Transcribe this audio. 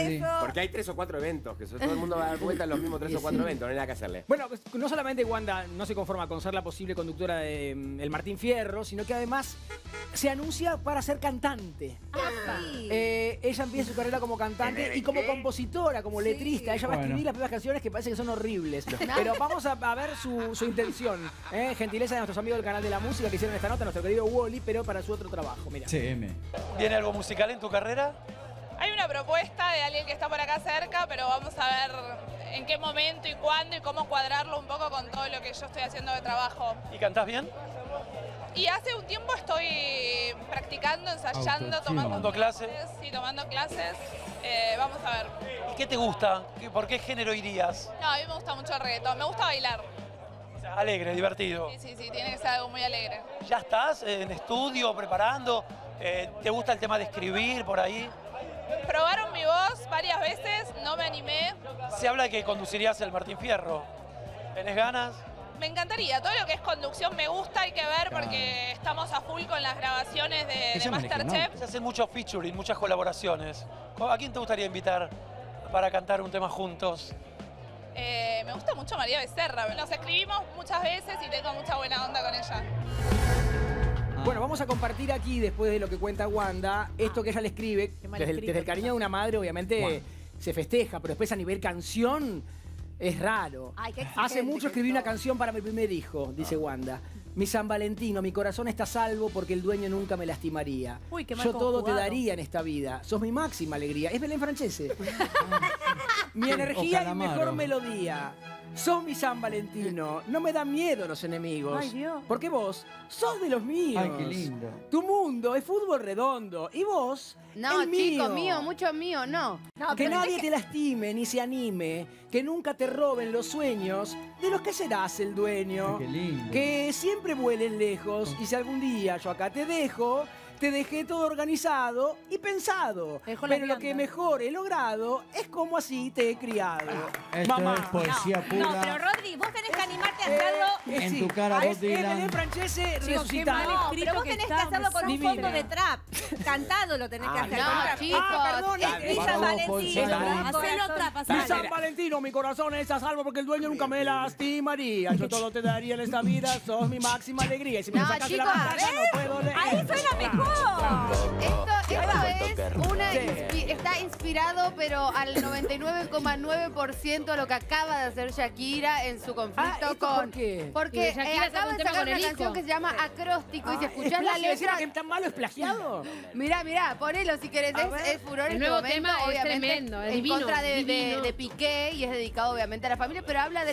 Eso. Porque hay tres o cuatro eventos, que todo el mundo va a dar vuelta en los mismos tres o cuatro eventos, no hay nada que hacerle. Bueno, pues, no solamente Wanda no se conforma con ser la posible conductora de mm, El Martín Fierro, sino que además se anuncia para ser cantante. Sí. Eh, ella empieza su carrera como cantante y como compositora, como letrista. Ella va a Bueno. escribir las primeras canciones que parece que son horribles. Pero vamos a, a ver su, su intención. ¿eh? Gentileza de nuestros amigos del canal de la música que hicieron esta nota, nuestro querido Wally, pero para su otro trabajo. Mira. CM. ¿Viene algo musical en tu carrera? Propuesta de alguien que está por acá cerca, pero vamos a ver en qué momento y cuándo y cómo cuadrarlo un poco con todo lo que yo estoy haciendo de trabajo. ¿Y cantás bien? Y hace un tiempo estoy practicando, ensayando, Autoestima. tomando Tomando clases. Sí, tomando clases. Eh, vamos a ver. ¿Y qué te gusta? ¿Qué- ¿Por qué género irías? No, a mí me gusta mucho el reggaetón, me gusta bailar. Alegre, divertido. Sí, sí, sí, tiene que ser algo muy alegre. ¿Ya estás en estudio, preparando? Eh, ¿Te gusta el tema de escribir por ahí? Probaron mi voz varias veces, no me animé. Se habla de que conducirías el Martín Fierro. ¿Tenés ganas? Me encantaría, todo lo que es conducción me gusta, hay que ver porque estamos a full con las grabaciones de, Que de se maneje, ¿no? Masterchef. Se hacen muchos featuring, muchas colaboraciones. ¿A quién te gustaría invitar para cantar un tema juntos? Eh, me gusta mucho María Becerra, nos escribimos muchas veces y tengo mucha buena onda con ella. Bueno, vamos a compartir aquí, después de lo que cuenta Wanda, esto que ella le escribe. Desde el, desde cariño de una madre, obviamente, se festeja, pero después a nivel canción es raro. Ay, qué exigente Hace mucho que escribí una canción para mi primer hijo, dice Wanda. Mi San Valentino, mi corazón está a salvo porque el dueño nunca me lastimaría. Uy, qué mal Yo todo te conjugado. daría en esta vida. Sos mi máxima alegría. Es Belén Francese. mi energía y Calamaro. mejor melodía. Sos mi San Valentino. No me dan miedo los enemigos. Ay, Dios. Porque vos sos de los míos. Ay, qué lindo. Tu mundo es fútbol redondo. Y vos, No, el chico, mío. mío, mucho mío, no. No, Que pero nadie te lastime ni se anime, que nunca te roben los sueños de los que serás el dueño. Ay, qué lindo. Que siempre vuelen lejos y si algún día yo acá te dejo, te dejé todo organizado y pensado. Pero lo que mejor he logrado es como así te he criado. Esto Mamá. es poesía pura. No, pero Rodri, vos tenés que animarte a hacerlo. En sí. tu cara, Ah, Dylan. Francese Chicos, qué mal No, pero vos que tenés que hacerlo con un fondo de trap. Cantado lo tenés que Ah, hacer. no, con trap. chicos. Ah, perdón, Es San mi Hacelo pasale. San Valentino, mi corazón es a salvo porque el dueño nunca me lastimaría. Yo todo te daría en esta vida, sos mi máxima alegría. Y si me No, sacas de la pantalla no puedo leer. Ahí suena mejor. Es una inspi- está inspirado, pero al 99,9% a lo que acaba de hacer Shakira en su conflicto Ah, ¿esto con. por qué? Porque eh, acaba de sacar una canción que se llama Acróstico y si Ah, escuchás ¿es la letra. que tan malo es plagiado? Mirá, mirá, ponelo si querés. A Es, es furor El en nuevo este momento, tema es obviamente. tremendo, es en divino, contra de, de- de Piqué y es dedicado obviamente a la familia, pero habla de